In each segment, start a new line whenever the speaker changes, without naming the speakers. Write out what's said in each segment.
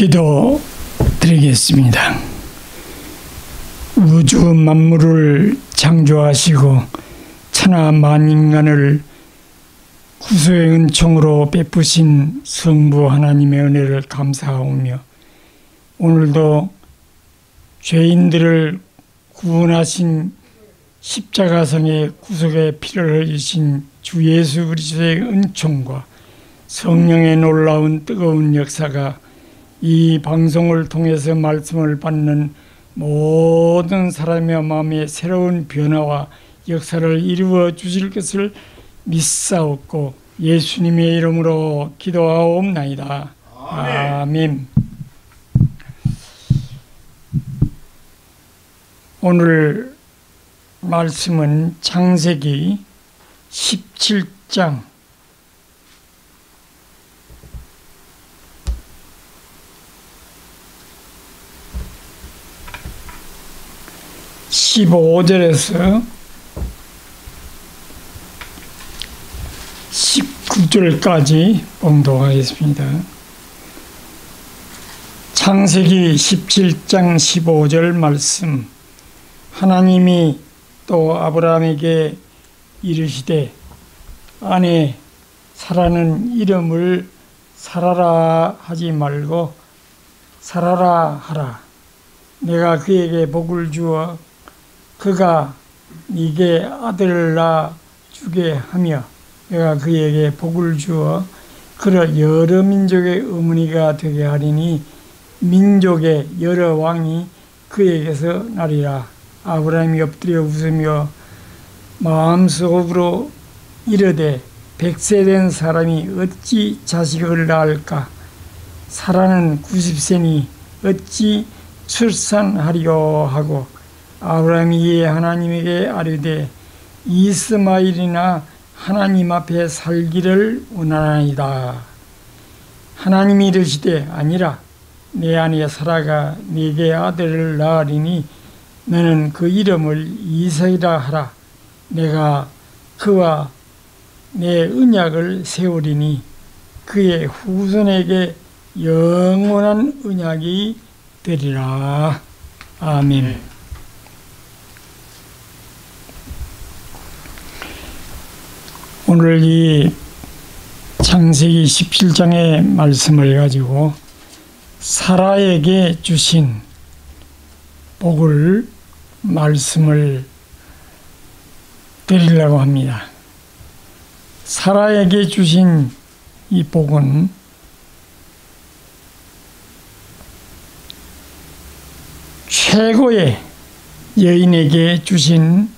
기도 드리겠습니다. 우주 만물을 창조하시고 천하 만인간을 구수의 은총으로 베푸신 성부 하나님의 은혜를 감사하오며 오늘도 죄인들을 구원하신 십자가성의 구속의 피를 흘리신 주 예수 그리스도의 은총과 성령의 놀라운 뜨거운 역사가 이 방송을 통해서 말씀을 받는 모든 사람의 마음에 새로운 변화와 역사를 이루어 주실 것을 믿사옵고 예수님의 이름으로 기도하옵나이다. 아멘. 오늘 말씀은 창세기 17장 15절에서 19절까지 봉독하겠습니다. 창세기 17장 15절 말씀. 하나님이 또 아브라함에게 이르시되 아내 사라는 이름을 살아라 하지 말고 살아라 하라. 내가 그에게 복을 주어 그가 네게 아들을 낳아 주게 하며 내가 그에게 복을 주어 그를 여러 민족의 어머니가 되게 하리니 민족의 여러 왕이 그에게서 나리라. 아브라함이 엎드려 웃으며 마음속으로 이르되 백세된 사람이 어찌 자식을 낳을까? 사라는 90세니 어찌 출산하리요? 하고 아브라함이 하나님에게 아뢰되 이스마일이나 하나님 앞에 살기를 원하나이다. 하나님이 이르시되 아니라 내 아내 사라가 네게 아들을 낳으리니 너는 그 이름을 이삭이라 하라. 내가 그와 내 언약을 세우리니 그의 후손에게 영원한 언약이 되리라. 아멘. 오늘 이 창세기 17장의 말씀을 가지고 사라에게 주신 복을 말씀을 드리려고 합니다. 사라에게 주신 이 복은 최고의 여인에게 주신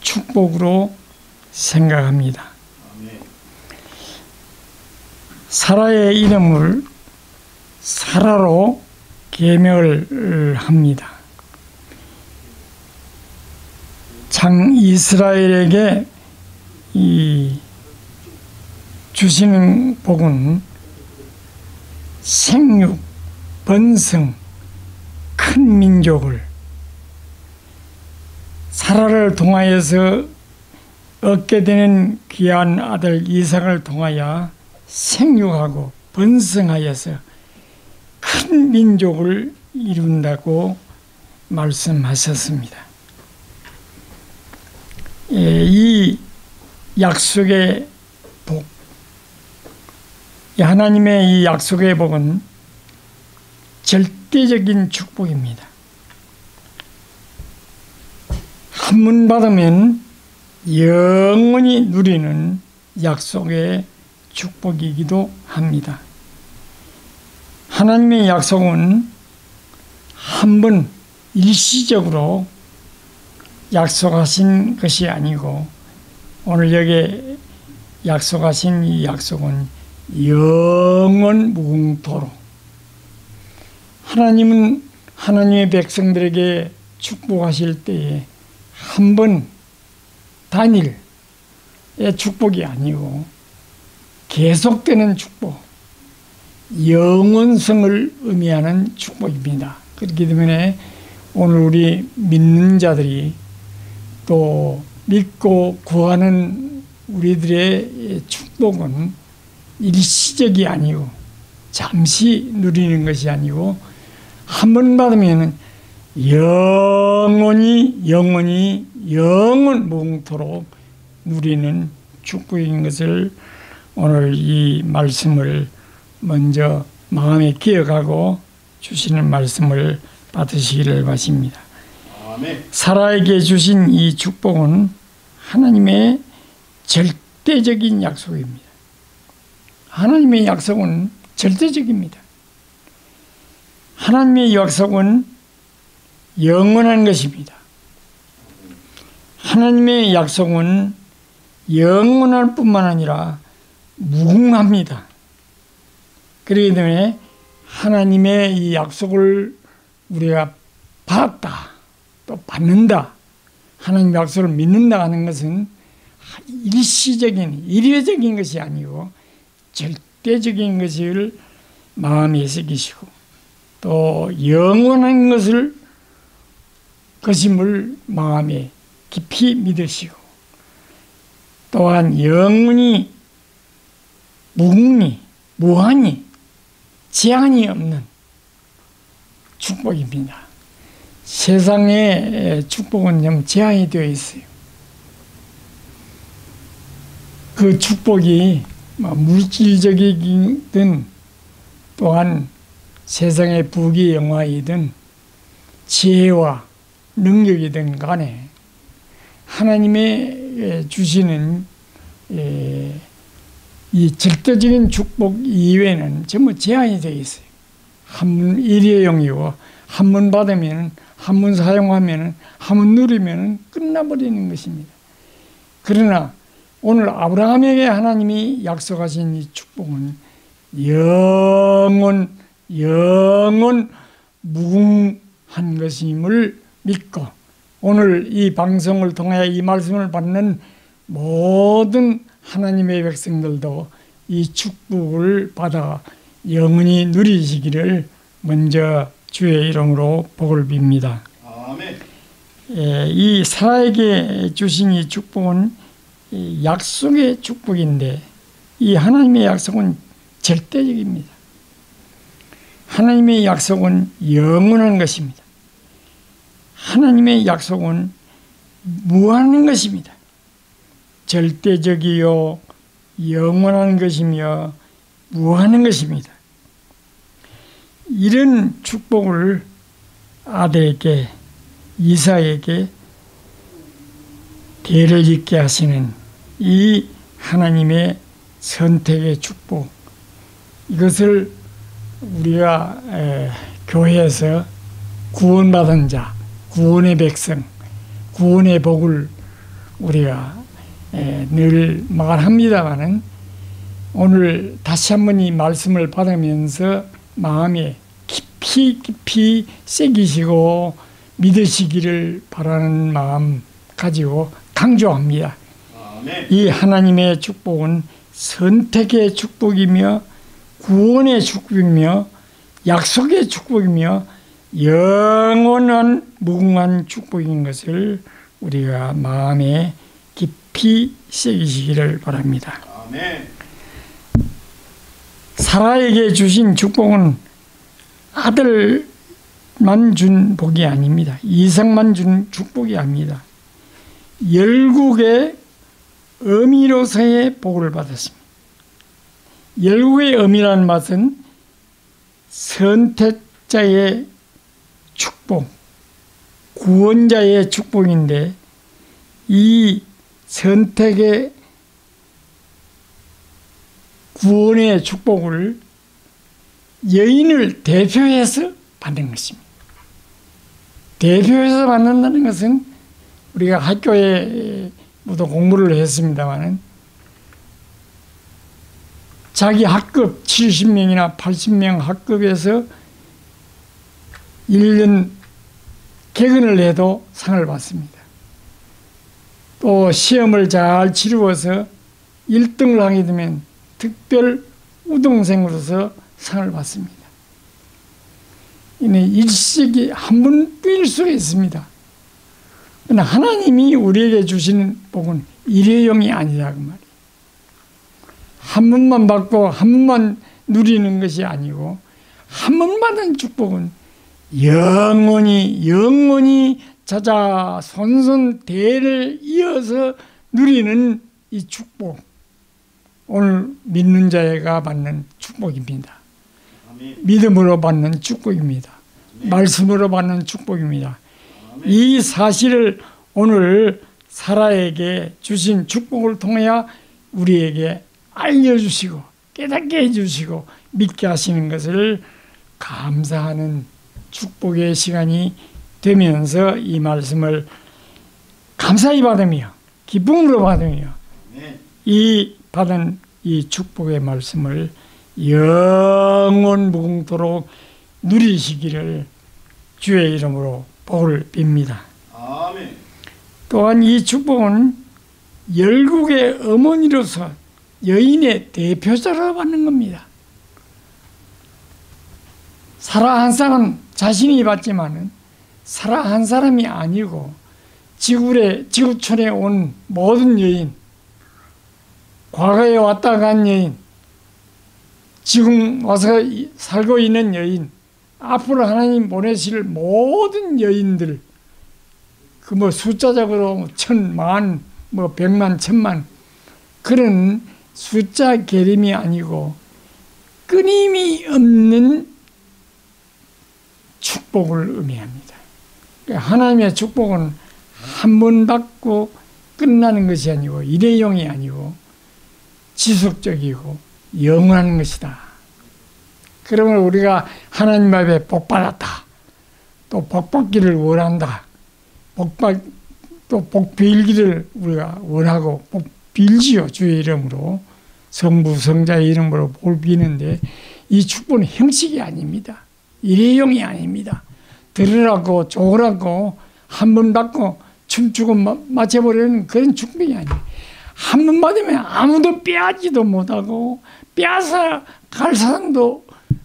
축복으로 생각합니다. 사라의 이름을 사라로 개명을 합니다. 장 이스라엘에게 이 주시는 복은 생육, 번성, 큰 민족을 사라를 통하여서 얻게 되는 귀한 아들 이삭을 통하여 생육하고 번성하여서 큰 민족을 이룬다고 말씀하셨습니다. 예, 이 약속의 복, 하나님의 이 약속의 복은 절대적인 축복입니다. 한 번 받으면 영원히 누리는 약속의 축복이기도 합니다. 하나님의 약속은 한 번 일시적으로 약속하신 것이 아니고 오늘 여기 약속하신 이 약속은 영원 무궁토록 하나님은 하나님의 백성들에게 축복하실 때에 한 번 단일의 축복이 아니고 계속되는 축복, 영원성을 의미하는 축복입니다. 그렇기 때문에 오늘 우리 믿는 자들이 또 믿고 구하는 우리들의 축복은 일시적이 아니고 잠시 누리는 것이 아니고 한 번 받으면 영원히 영원히 영원 무궁토록 누리는 축복인 것을 오늘 이 말씀을 먼저 마음에 기억하고 주시는 말씀을 받으시기를 바십니다.
아멘.
사라에게 주신 이 축복은 하나님의 절대적인 약속입니다. 하나님의 약속은 절대적입니다. 하나님의 약속은 영원한 것입니다. 하나님의 약속은 영원할 뿐만 아니라 무궁합니다. 그렇기 때문에 하나님의 이 약속을 우리가 받았다, 또 받는다, 하나님 약속을 믿는다 하는 것은 일시적인, 일회적인 것이 아니고 절대적인 것을 마음에 새기시고 또 영원한 것을 것임을 마음에 깊이 믿으시고 또한 영원히 무궁리, 무한히 제한이 없는 축복입니다. 세상의 축복은 좀 제한이 되어 있어요. 그 축복이 뭐 물질적이든 또한 세상의 부귀 영화이든 지혜와 능력이든 간에 하나님의 주시는 이 절대적인 축복 이외에는 전부 제한이 되어 있어요. 한문 일회용이고 한번 받으면 한번 사용하면 한번 누리면 끝나버리는 것입니다. 그러나 오늘 아브라함에게 하나님이 약속하신 이 축복은 영원 영원 무궁한 것임을 믿고 오늘 이 방송을 통해 이 말씀을 받는 모든 하나님의 백성들도 이 축복을 받아 영원히 누리시기를 먼저 주의 이름으로 복을 빕니다.
아멘.
예, 이 사에게 주신 이 축복은 약속의 축복인데 이 하나님의 약속은 절대적입니다. 하나님의 약속은 영원한 것입니다. 하나님의 약속은 무한한 것입니다. 절대적이요 영원한 것이며 무한한 것입니다. 이런 축복을 아들에게 이사에게 대를 잇게 하시는 이 하나님의 선택의 축복 이것을 우리가 교회에서 구원받은 자, 구원의 백성, 구원의 복을 우리가 늘 말합니다만은 오늘 다시 한번 이 말씀을 받으면서 마음에 깊이 깊이 새기시고 믿으시기를 바라는 마음 가지고 강조합니다. 이 하나님의 축복은 선택의 축복이며 구원의 축복이며 약속의 축복이며 영원한 무궁한 축복인 것을 우리가 마음에 깊이 새기시기를 바랍니다.
아멘.
사라에게 주신 축복은 아들만 준 복이 아닙니다. 이성만 준 축복이 아닙니다. 열국의 어미로서의 복을 받았습니다. 열국의 어미라는 맛은 선택자의 축복, 구원자의 축복인데 이 선택의 구원의 축복을 여인을 대표해서 받는 것입니다. 대표해서 받는다는 것은 우리가 학교에 모두 공부를 했습니다만은 자기 학급 70명이나 80명 학급에서 1년 개근을 해도 상을 받습니다. 또 시험을 잘 치루어서 1등을 하게 되면 특별 우등생으로서 상을 받습니다. 이는 일식이 한번뛸 수가 있습니다. 그러나 하나님이 우리에게 주시는 복은 일회용이 아니라 그 말이에요. 한 번만 받고 한 번만 누리는 것이 아니고 한번 받은 축복은 영원히 영원히 자자 손손 대를 이어서 누리는 이 축복 오늘 믿는 자가 받는 축복입니다. 믿음으로 받는 축복입니다. 말씀으로 받는 축복입니다. 이 사실을 오늘 사라에게 주신 축복을 통해 우리에게 알려주시고 깨닫게 해주시고 믿게 하시는 것을 감사하는 축복의 시간이 되면서 이 말씀을 감사히 받으며 기쁨으로 받으며 이 받은 이 축복의 말씀을 영원 무궁토록 누리시기를 주의 이름으로 복을 빕니다. 아멘. 또한 이 축복은 열국의 어머니로서 여인의 대표자로 받는 겁니다. 사라 한 사람 자신이 받지만은 사라 한 사람이 아니고 지구에 지구촌에 온 모든 여인, 과거에 왔다 간 여인, 지금 와서 살고 있는 여인, 앞으로 하나님 보내실 모든 여인들, 그 뭐 숫자적으로 천만, 뭐 백만, 천만, 그런 숫자 계림이 아니고 끊임이 없는 축복을 의미합니다. 하나님의 축복은 한 번 받고 끝나는 것이 아니고 일회용이 아니고 지속적이고 영원한 것이다. 그러면 우리가 하나님 앞에 복 받았다. 또 복 받기를 원한다. 복받 또복 빌기를 우리가 원하고 복 빌지요 주의 이름으로 성부 성자의 이름으로 복 비는데 이 축복은 형식이 아닙니다. 일회용이 아닙니다. 들으라고 좋으라고 한 번 받고 춤추고 맞춰버리는 그런 축복이 아니에요. 한 번 받으면 아무도 빼앗지도 못하고 빼앗아 갈 사람도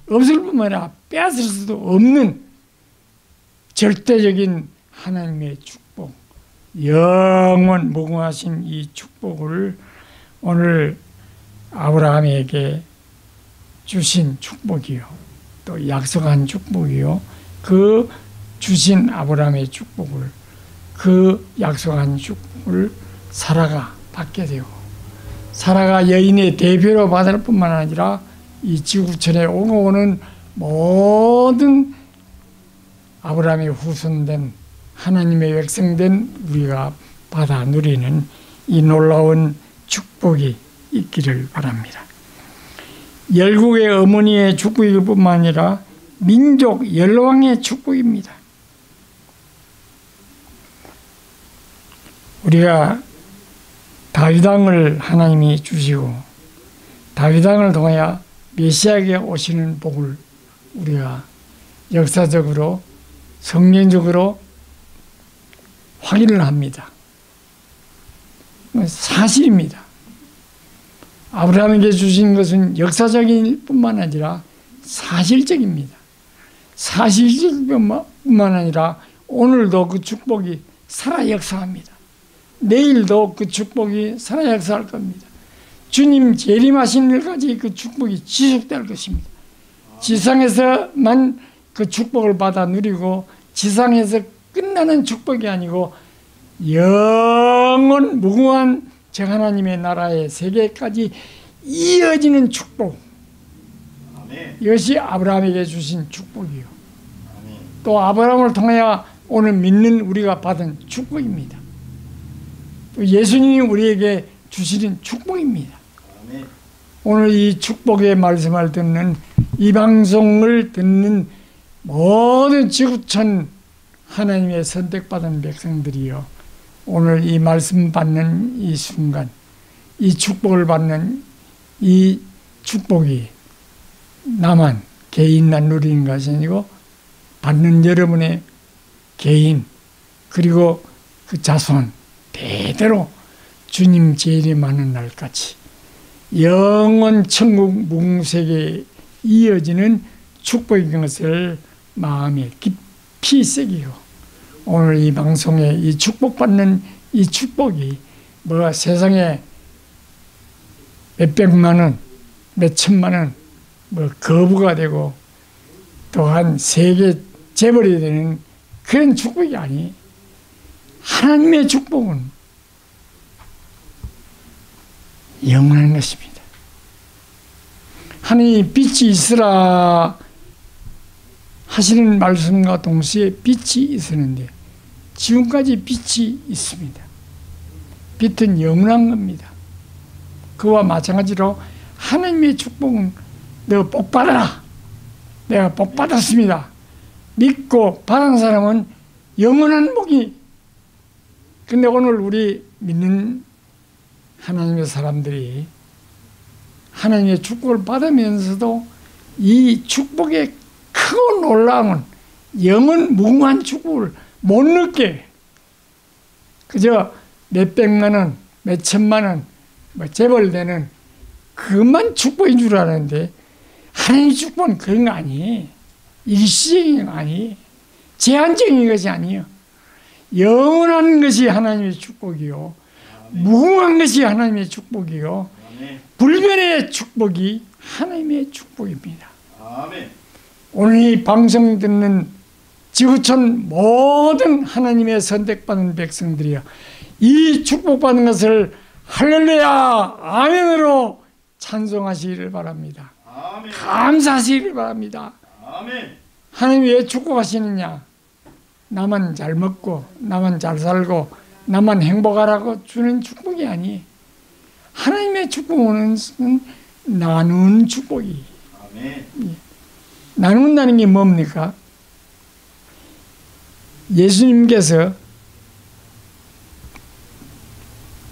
없을 뿐만 아니라 빼앗을 수도 없는 절대적인 하나님의 축복, 영원 무궁하신 이 축복을 오늘 아브라함에게 주신 축복이요. 또 약속한 축복이요. 그 주신 아브라함의 축복을 그 약속한 축복을 사라가 받게 되고 사라가 여인의 대표로 받을 뿐만 아니라 이 지구촌에 오고 오는 모든 아브라함의 후손된 하나님의 백성된 우리가 받아 누리는 이 놀라운 축복이 있기를 바랍니다. 열국의 어머니의 축복일 뿐만 아니라 민족 열왕의 축복입니다. 우리가 다윗왕을 하나님이 주시고 다윗왕을 통하여 메시아에게 오시는 복을 우리가 역사적으로 성경적으로 확인을 합니다. 사실입니다. 아브라함에게 주신 것은 역사적인 뿐만 아니라 사실적입니다. 사실적 뿐만 아니라 오늘도 그 축복이 살아 역사합니다. 내일도 그 축복이 살아 역사할 겁니다. 주님 재림하신 일까지 그 축복이 지속될 것입니다. 지상에서만 그 축복을 받아 누리고 지상에서 끝나는 축복이 아니고 영원 무궁한 저 하나님의 나라의 세계까지 이어지는 축복. 이것이 아브라함에게 주신 축복이요. 또 아브라함을 통하여 오늘 믿는 우리가 받은 축복입니다. 예수님이 우리에게 주시는 축복입니다. 오늘 이 축복의 말씀을 듣는 이 방송을 듣는 모든 지구촌 하나님의 선택받은 백성들이요. 오늘 이 말씀 받는 이 순간, 이 축복을 받는 이 축복이 나만 개인만 누리는 것이 아니고 받는 여러분의 개인 그리고 그 자손 대대로 주님 재림하는 날까지 영원 천국 묵세계에 이어지는 축복인 것을 마음에 깊이 새기고 오늘 이 방송에 이 축복받는 이 축복이 뭐 세상에 몇 백만 원, 몇 천만 원, 뭐 거부가 되고 또한 세계 재벌이 되는 그런 축복이 아니. 하나님의 축복은 영원한 것입니다. 하나님 빛이 있으라 하시는 말씀과 동시에 빛이 있었는데 지금까지 빛이 있습니다. 빛은 영원한 겁니다. 그와 마찬가지로 하나님의 축복은 너복 받아라. 내가 복 받았습니다. 믿고 받은 사람은 영원한 복이 근데 오늘 우리 믿는 하나님의 사람들이 하나님의 축복을 받으면서도 이 축복의 크고 놀라운 영원 무궁한 축복을 못 느껴. 그저 몇백만 원, 몇천만 원, 뭐 재벌 되는 그것만 축복인 줄 아는데 하나님의 축복은 그런 거 아니에요. 일시적인 거 아니에요. 제한적인 것이 아니에요. 영원한 것이 하나님의 축복이요. 무궁한 것이 하나님의 축복이요. 불변의 축복이 하나님의 축복입니다. 오늘 이 방송 듣는 지구촌 모든 하나님의 선택받은 백성들이여 이 축복받은 것을 할렐루야 아멘으로 찬송하시기를 바랍니다. 아멘. 감사하시기를 바랍니다. 아멘. 하나님 왜 축복하시느냐? 나만 잘 먹고 나만 잘 살고 나만 행복하라고 주는 축복이 아니 하나님의 축복은 나누는 축복이. 아멘. 예. 나눈다는 게 뭡니까? 예수님께서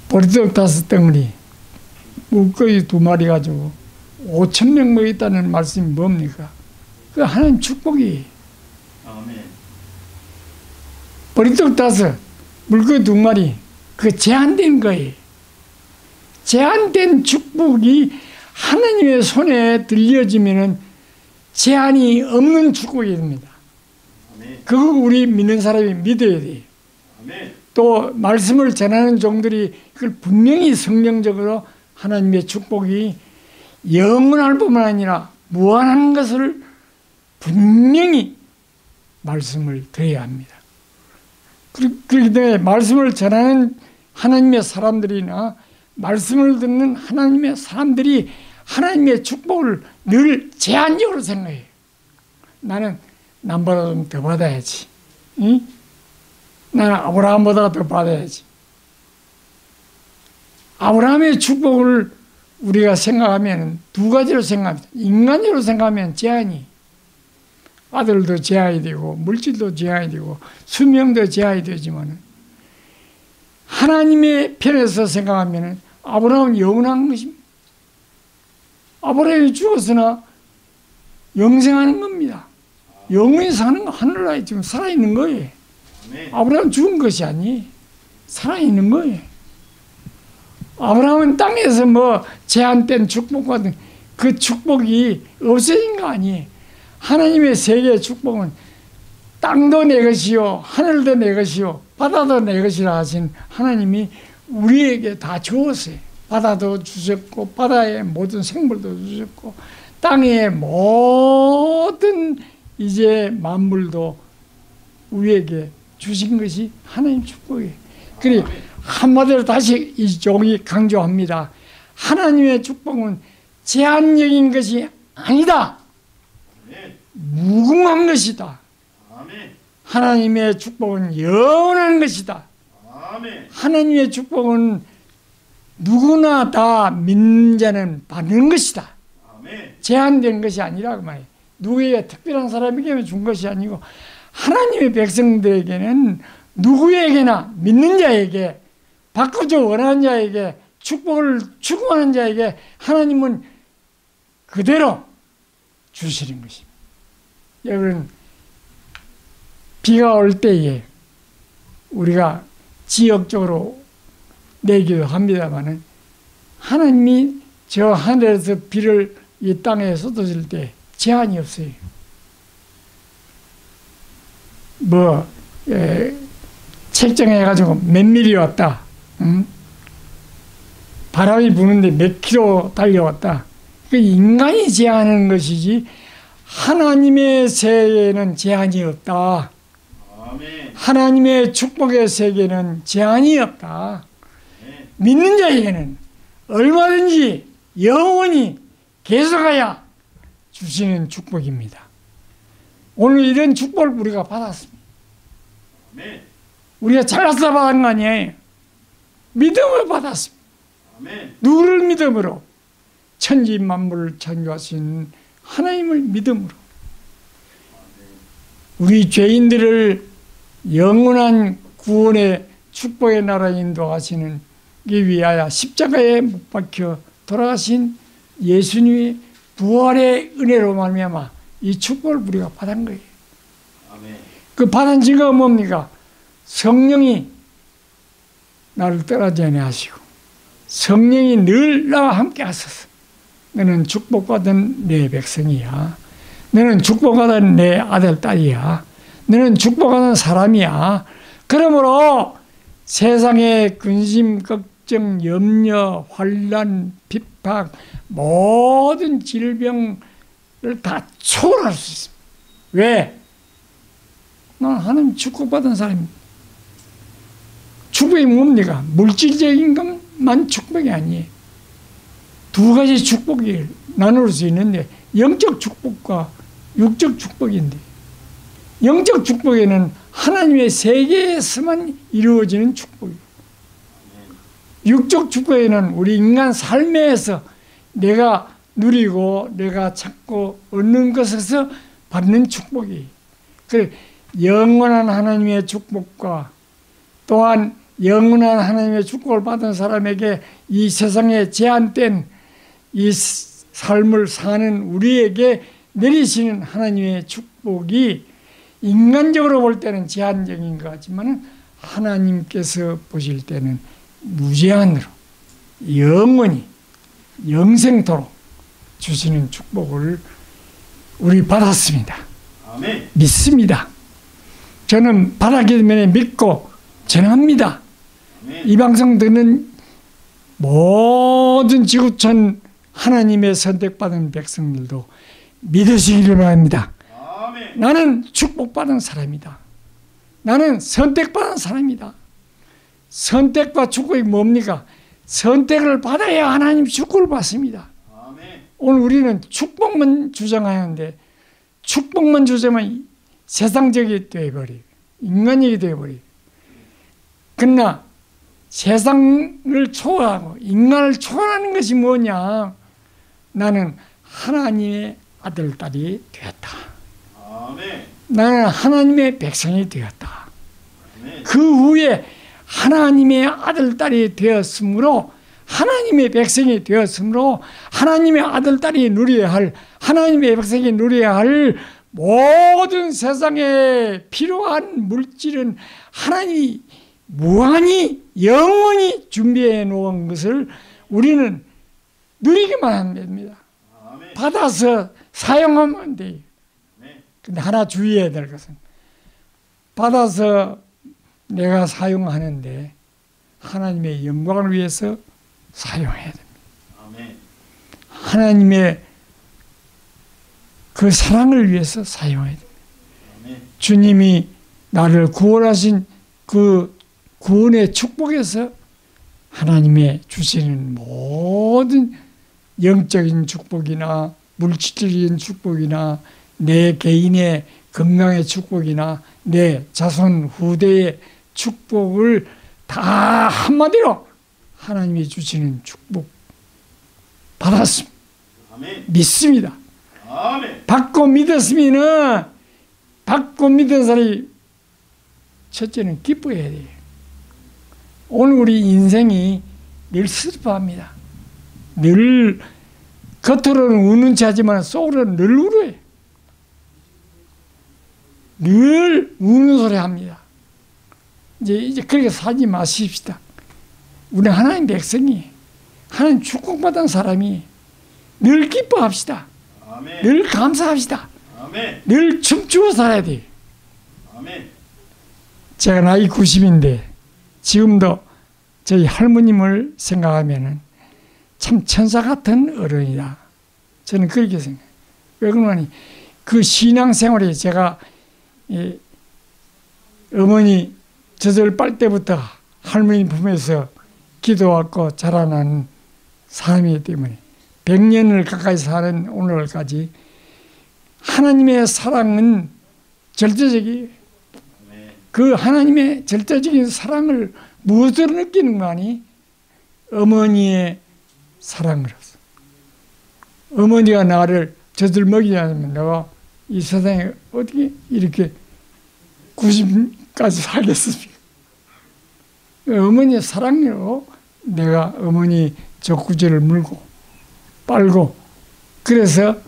보리떡 다섯 덩어리, 물고기 두 마리 가지고 5천 명 먹였다는 말씀이 뭡니까? 그 하나님 축복이. 아멘. 보리떡 다섯, 물고기 두 마리, 그 제한된 거예요. 제한된 축복이 하나님의 손에 들려지면은 제한이 없는 축복이 됩니다. 그거 우리 믿는 사람이 믿어야 돼요. 또 말씀을 전하는 종들이 그걸 분명히 성경적으로 하나님의 축복이 영원할 뿐만 아니라 무한한 것을 분명히 말씀을 드려야 합니다. 그렇기 때문에 말씀을 전하는 하나님의 사람들이나 말씀을 듣는 하나님의 사람들이 하나님의 축복을 늘 제한적으로 생각해요. 나는 남보다 좀 더 받아야지. 응? 나는 아브라함보다 더 받아야지. 아브라함의 축복을 우리가 생각하면 두 가지로 생각합니다. 인간적으로 생각하면 제한이 아들도 제한이 되고 물질도 제한이 되고 수명도 제한이 되지만 하나님의 편에서 생각하면 아브라함은 영원한 것입니다. 아브라함이 죽었으나 영생하는 겁니다. 영원히 사는 거 하늘나라에 지금 살아있는 거예요. 아브라함 죽은 것이 아니 살아있는 거예요. 아브라함은 땅에서 뭐 제한된 축복받은 그 축복이 없어진 거 아니에요. 하나님의 세계의 축복은 땅도 내 것이요 하늘도 내 것이요 바다도 내 것이라 하신 하나님이 우리에게 다 주었어요. 바다도 주셨고 바다의 모든 생물도 주셨고 땅의 모든 이제 만물도 우리에게 주신 것이 하나님 축복이에요. 그래 한마디로 다시 이 종이 강조합니다. 하나님의 축복은 제한적인 것이 아니다. 무궁한 것이다. 하나님의 축복은 영원한 것이다. 하나님의 축복은 누구나 다 믿는 자는 받는 것이다. 제한된 것이 아니라 그 말이에요. 누구에게 특별한 사람에게 준 것이 아니고 하나님의 백성들에게는 누구에게나 믿는 자에게 바꾸죠 원하는 자에게 축복을 추구하는 자에게 하나님은 그대로 주시는 것입니다. 여러분 비가 올 때에 우리가 지역적으로 내기도 합니다만은 하나님이 저 하늘에서 비를 이 땅에 쏟아질 때 제한이 없어요. 뭐 예, 책정해가지고 몇 미리 왔다. 응? 바람이 부는데 몇 킬로 달려왔다. 그 인간이 제한하는 것이지 하나님의 세계에는 제한이 없다.
아멘.
하나님의 축복의 세계는 제한이 없다. 믿는 자에게는 얼마든지 영원히 계속하여 주시는 축복입니다. 오늘 이런 축복을 우리가 받았습니다. 우리가 잘나서 받은 거 아니에요. 믿음을 받았습니다.
아멘.
누구를 믿음으로? 천지 만물을 창조하신 하나님을 믿음으로. 우리 죄인들을 영원한 구원의 축복의 나라 인도하시는 이 위하여 십자가에 못 박혀 돌아가신 예수님의 부활의 은혜로 말미암아 이 축복을 우리가 받은 거예요.
아멘.
그 받은 증거가 뭡니까? 성령이 나를 떠나지 아니하시고 성령이 늘 나와 함께 하소서. 너는 축복받은 내 백성이야. 너는 축복받은 내 아들 딸이야. 너는 축복받은 사람이야. 그러므로 세상의 근심, 걱정, 염려, 환란, 핍박, 모든 질병을 다 초월할 수 있습니다. 왜? 난 하나님 축복받은 사람입니다. 축복이 뭡니까? 물질적인 것만 축복이 아니에요. 두 가지 축복이 나눌 수 있는데 영적 축복과 육적 축복인데 영적 축복에는 하나님의 세계에서만 이루어지는 축복이고 육적 축복에는 우리 인간 삶에서 내가 누리고 내가 찾고 얻는 것에서 받는 축복이 그 영원한 하나님의 축복과 또한 영원한 하나님의 축복을 받은 사람에게 이 세상에 제한된 이 삶을 사는 우리에게 내리시는 하나님의 축복이 인간적으로 볼 때는 제한적인 것 같지만 하나님께서 보실 때는 무제한으로 영원히 영생토록 주시는 축복을 우리 받았습니다.
아멘.
믿습니다. 저는 받았기 때문에 믿고 전합니다. 이 방송 듣는 모든 지구촌 하나님의 선택받은 백성들도 믿으시기를 바랍니다.
아멘.
나는 축복받은 사람이다. 나는 선택받은 사람이다. 선택과 축복이 뭡니까? 선택을 받아야 하나님 축복을 받습니다.
아멘.
오늘 우리는 축복만 주장하는데 축복만 주장하면 세상적이 되어버려 인간적이 되어버려 그러나 세상을 초월하고 인간을 초월하는 것이 뭐냐? 나는 하나님의 아들, 딸이 되었다. 나는 하나님의 백성이 되었다. 그 후에 하나님의 아들, 딸이 되었으므로 하나님의 백성이 되었으므로 하나님의 아들, 딸이 누려야 할 하나님의 백성이 누려야 할 모든 세상에 필요한 물질은 하나님이 무한히 영원히 준비해 놓은 것을 우리는 누리기만 하면 됩니다. 받아서 사용하면 돼요. 근데 하나 주의해야 될 것은 받아서 내가 사용하는데 하나님의 영광을 위해서 사용해야 됩니다.
아멘.
하나님의 그 사랑을 위해서 사용해야 됩니다.
아멘.
주님이 나를 구원하신 그 구원의 축복에서 하나님의 주시는 모든 영적인 축복이나 물질적인 축복이나 내 개인의 건강의 축복이나 내 자손 후대의 축복을 다 한마디로 하나님이 주시는 축복 받았습니다.
아멘.
믿습니다.
아멘.
받고 믿었으면은 받고 믿은 사람이 첫째는 기뻐해야 돼요. 오늘 우리 인생이 늘 슬퍼합니다. 늘 겉으로는 우는 체 하지만 속으로는 늘 울어요. 늘 우는 소리 합니다. 이제, 이제 그렇게 살지 마십시다. 우리 하나님 백성이, 하나님 축복받은 사람이 늘 기뻐합시다.
아멘.
늘 감사합시다.
아멘.
늘 춤추어 살아야 돼요.
아멘.
제가 나이 90인데 지금도 저희 할머님을 생각하면은 참 천사 같은 어른이다. 저는 그렇게 생각해요. 왜 그러냐니 그 신앙생활에 제가 예, 어머니 젖을 빨 때부터 할머니 품에서 기도하고 자라난 삶이기 때문에 100년을 가까이 사는 오늘까지 하나님의 사랑은 절대적이에요. 그 하나님의 절대적인 사랑을 무엇으로 느끼는 거 아니? 어머니의 사랑으로서. 어머니가 나를 젖을 먹이지 않으면 내가 이 세상에 어떻게 이렇게 90까지 살겠습니까? 어머니의 사랑으로 내가 어머니 젖구지를 물고 빨고 그래서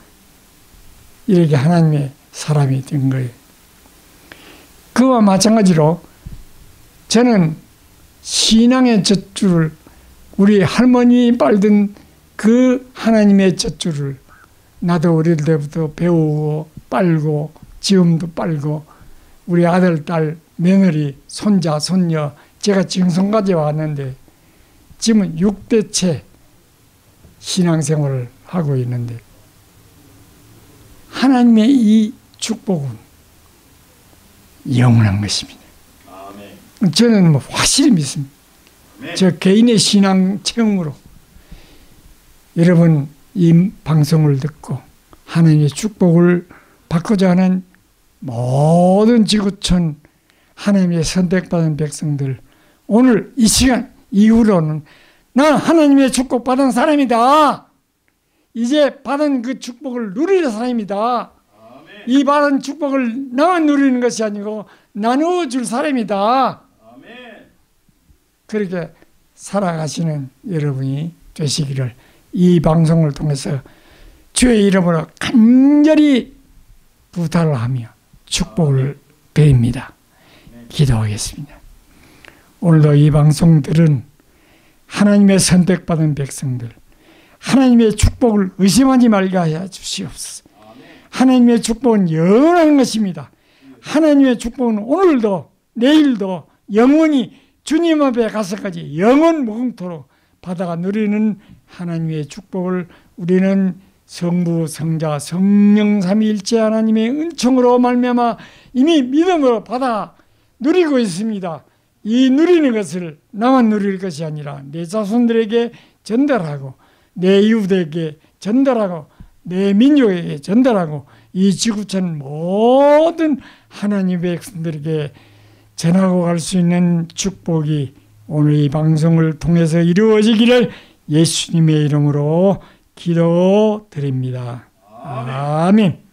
이렇게 하나님의 사람이 된 거예요. 그와 마찬가지로 저는 신앙의 젖줄을 우리 할머니 빨던 그 하나님의 젖줄을 나도 어릴 때부터 배우고 빨고 지금도 빨고 우리 아들, 딸, 며느리, 손자, 손녀 제가 징송까지 왔는데 지금은 6대째 신앙생활을 하고 있는데 하나님의 이 축복은 영원한 것입니다. 저는 뭐 확실히 믿습니다. 저 개인의 신앙 체험으로 여러분 이 방송을 듣고 하나님의 축복을 받고자 하는 모든 지구촌 하나님의 선택받은 백성들 오늘 이 시간 이후로는 난 하나님의 축복 받은 사람이다. 이제 받은 그 축복을 누리는 사람이다. 이 받은 축복을 나만 누리는 것이 아니고 나누어 줄 사람이다. 그렇게 살아가시는 여러분이 되시기를 이 방송을 통해서 주의 이름으로 간절히 부탁을 하며 축복을 드립니다. 기도하겠습니다. 오늘도 이 방송 들은 하나님의 선택받은 백성들, 하나님의 축복을 의심하지 말게 하여 주시옵소서. 하나님의 축복은 영원한 것입니다. 하나님의 축복은 오늘도 내일도 영원히 주님 앞에 가서까지 영원 무궁토록 받아가 누리는 하나님의 축복을 우리는 성부, 성자, 성령 삼위일체 하나님의 은총으로 말미암아 이미 믿음으로 받아 누리고 있습니다. 이 누리는 것을 나만 누릴 것이 아니라 내 자손들에게 전달하고 내 이웃에게 전달하고 내 민족에게 전달하고 이 지구촌 모든 하나님의 백성들에게 전하고 갈 수 있는 축복이 오늘 이 방송을 통해서 이루어지기를 예수님의 이름으로 기도드립니다. 아멘.